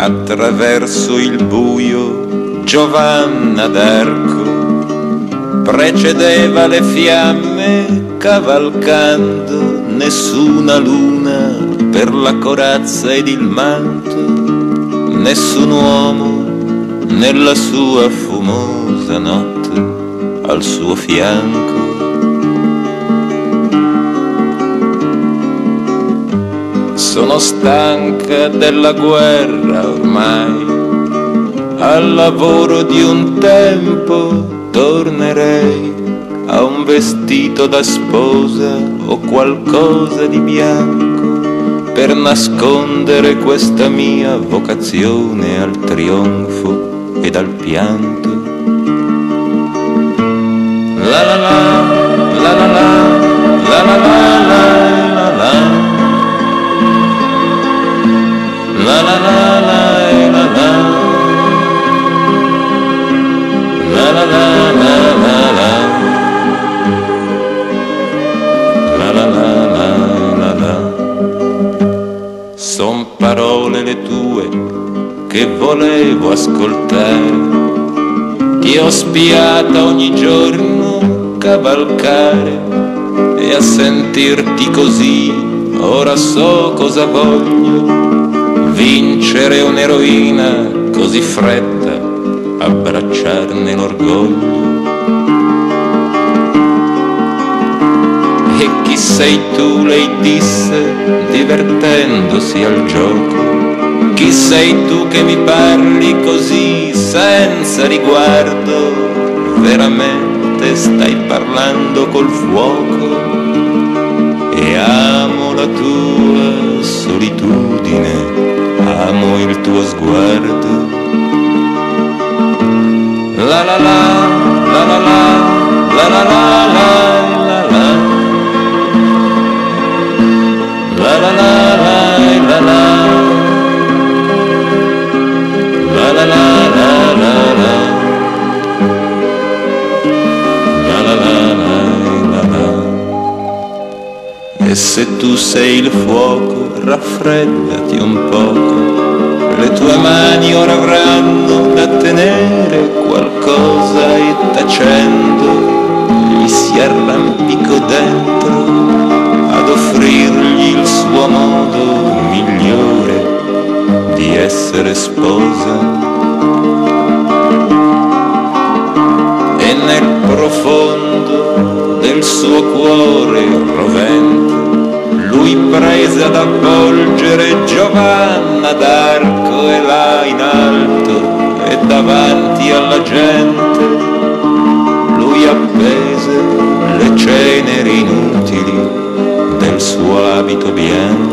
attraverso il buio Giovanna d'Arco precedeva le fiamme cavalcando nessuna luna per la corazza ed il manto, nessun uomo nella sua fumosa notte al suo fianco. Sono stanca della guerra ormai, al lavoro di un tempo tornerei a un vestito da sposa o qualcosa di bianco per nascondere questa mia vocazione al trionfo ed al pianto. La la la, tue che volevo ascoltare Ti ho spiata ogni giorno cavalcare E a sentirti così ora so cosa voglio vincere un'eroina così fredda, abbracciarne l'orgoglio. E chi sei tu, lei disse, divertendosi al gioco. Chi sei tu che mi parli così senza riguardo? Veramente stai parlando col fuoco? E amo la tua solitudine amo il tuo sguardo. La la la, la la la, la la la E se tu sei il fuoco raffreddati un poco, le tue mani ora avranno da tenere qualcosa e tacendo gli si arrampicò dentro ad offrirgli il suo modo migliore di essere sposa. E nel profondo del suo cuore rovente lui prese ad avvolgere Giovanna d'Arco e là in alto e davanti alla gente lui appese le ceneri inutili del suo abito bianco.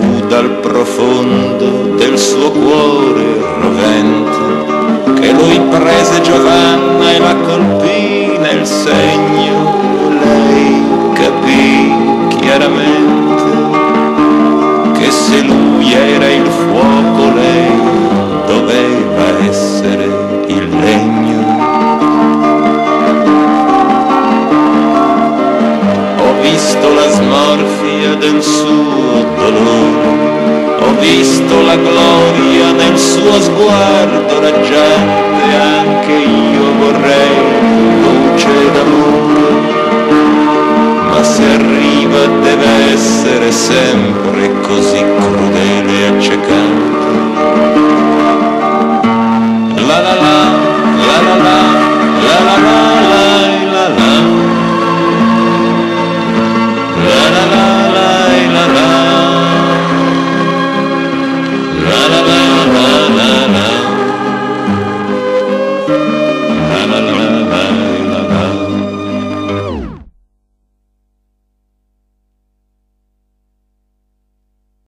Fu dal profondo del suo cuore rovente che lui prese Giovanna e la colpì nel segno, lei capì chiaramente che se lui era il fuoco lei doveva essere il legno. Ho visto la smorfia del suo dolore, visto la gloria nel suo sguardo raggiante, anche io vorrei